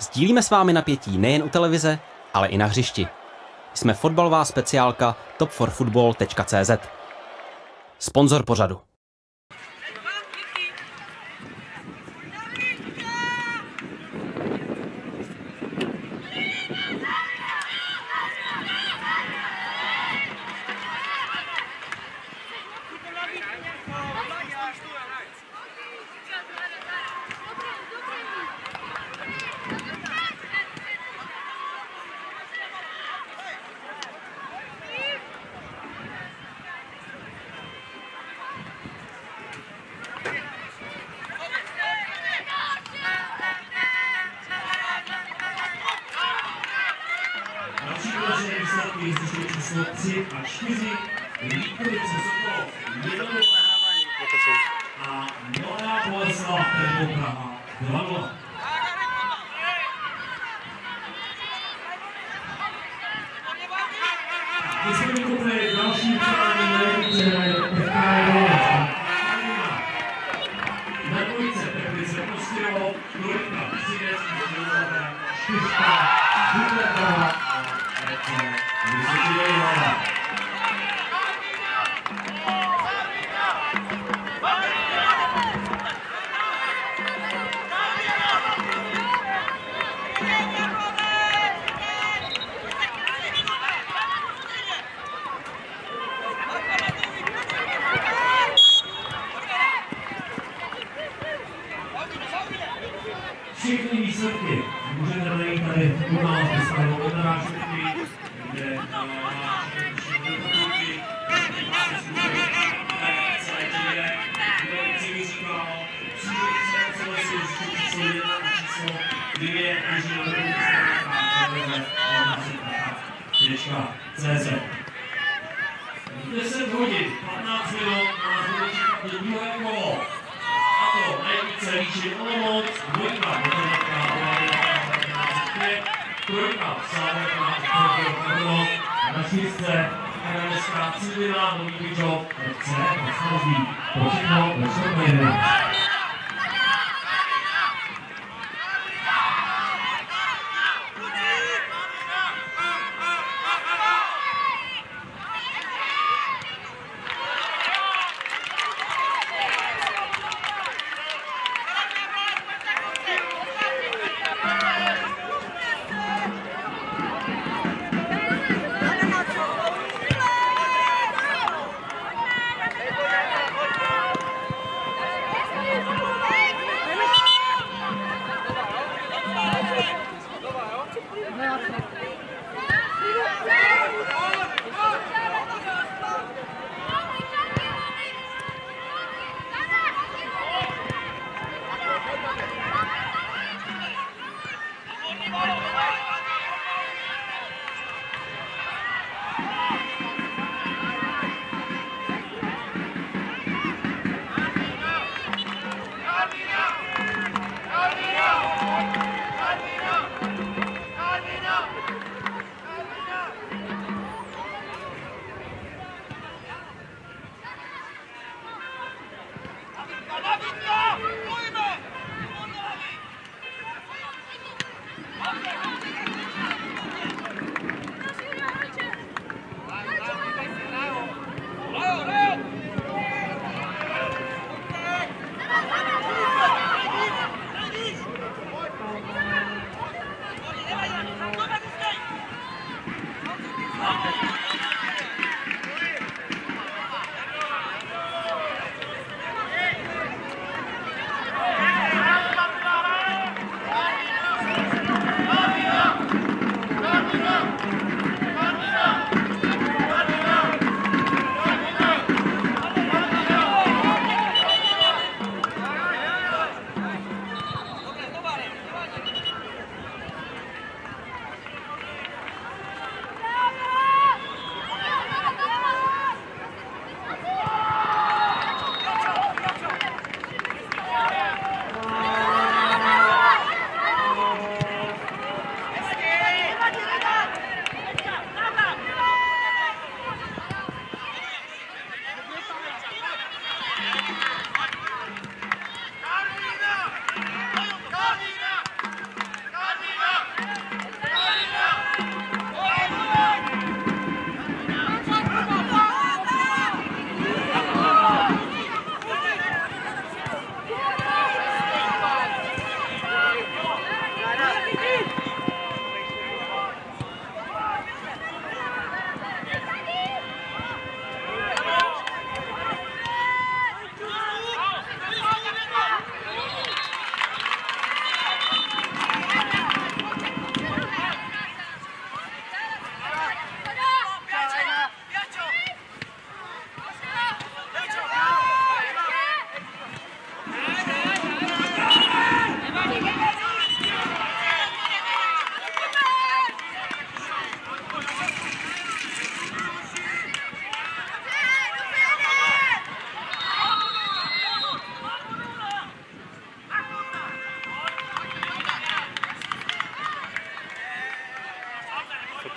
Sdílíme s vámi napětí nejen u televize, ale i na hřišti. Jsme fotbalová speciálka topforfootball.cz. Sponzor pořadu. 3 a 4. Vítkovice Sokol 1 a Nová Boleslav Tempo Praha 2 0. My jsme vykopli další přání nejvíce PKO. Na dvojice Teplice Prostějov, trojka Třinec, Žilové, čtyřka Dubleková よろしくお願いします。Dvě, CZ. 10 hodin, 15 minut, nás bude čekat druhé. A to nejvíce výši Olomouc, dvojka, Motorka, trojka, Sávek, Karlo, a na čtyřce Hradecká Civilina, Nový Byčov, FC, Ostroví, to všechno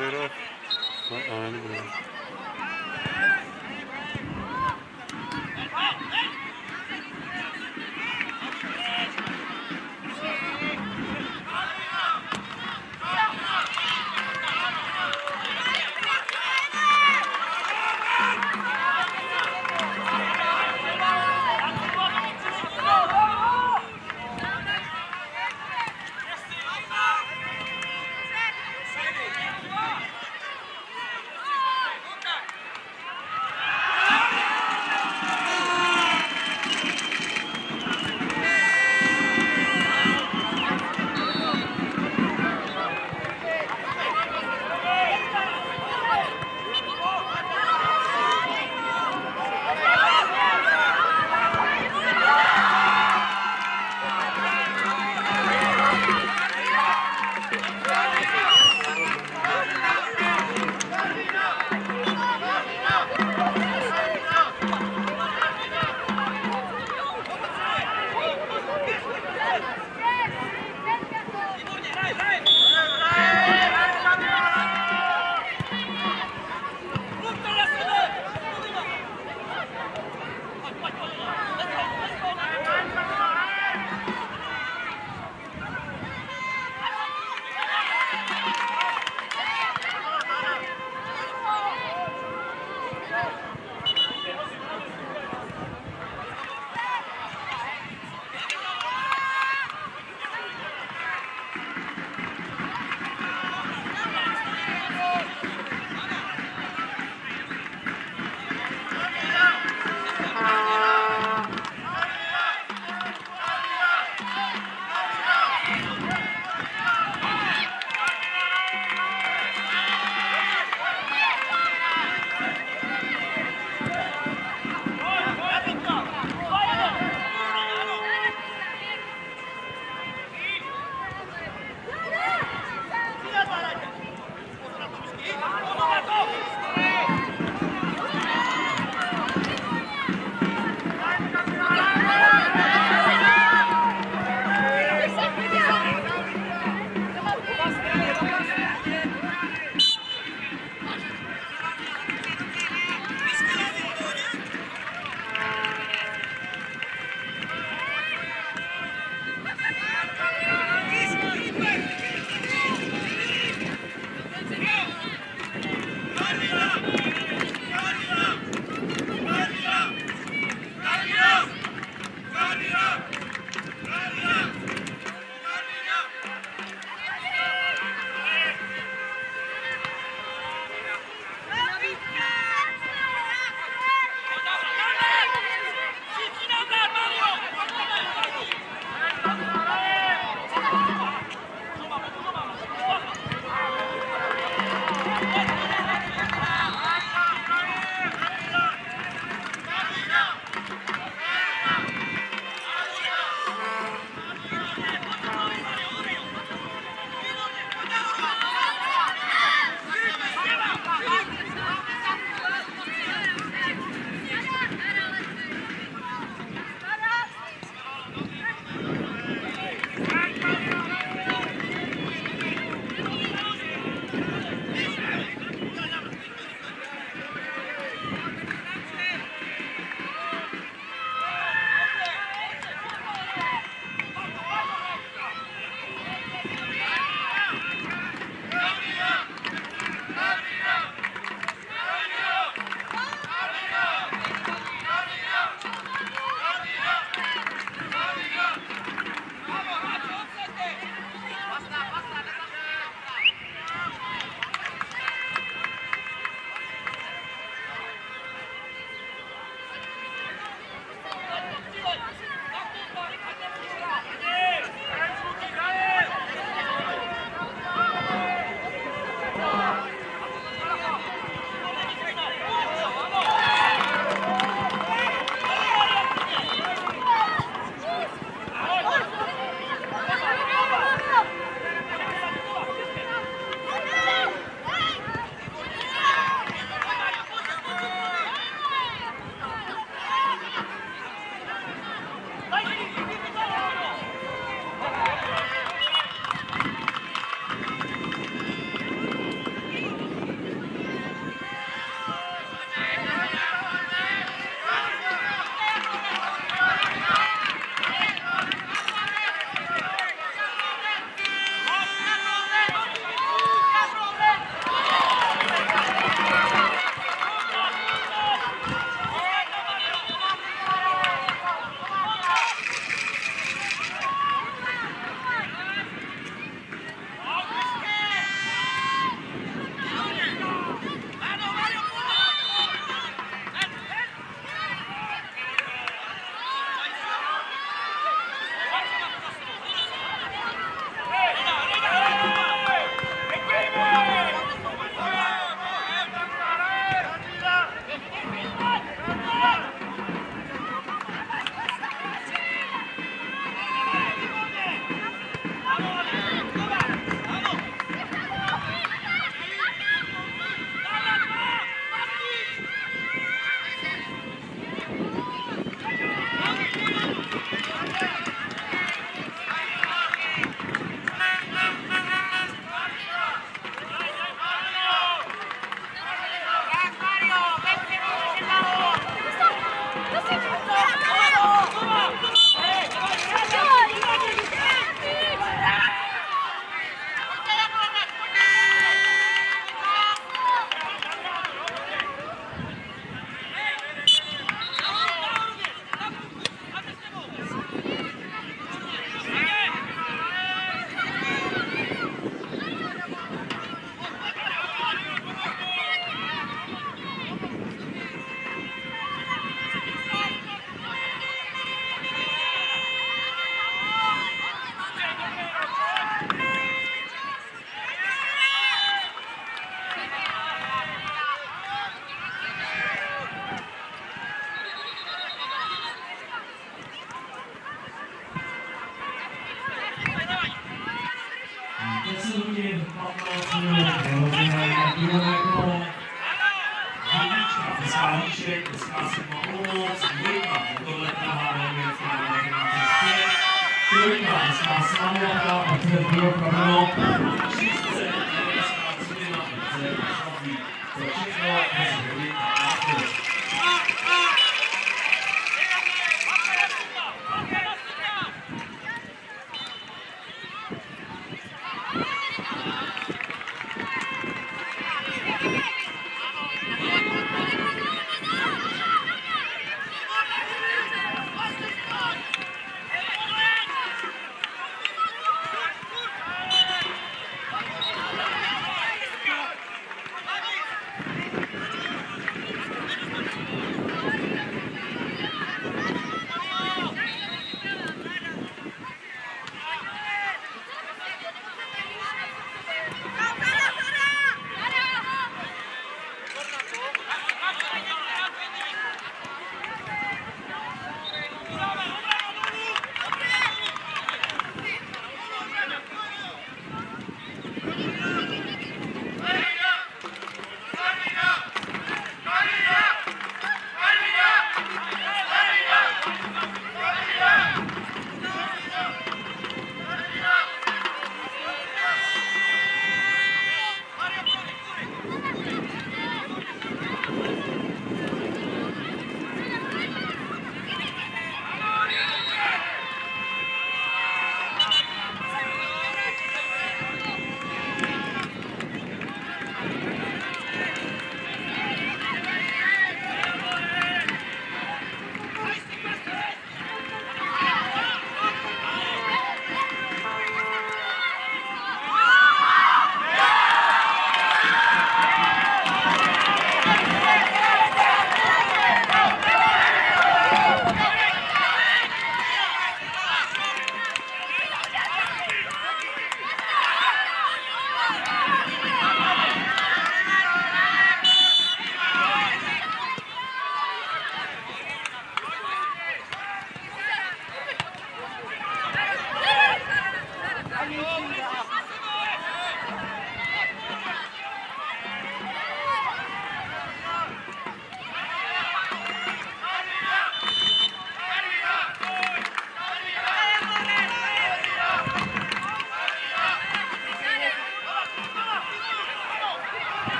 that off? Uh-uh, Forbes, Wilma Abdullah Rahman from State, Wilma Sasana.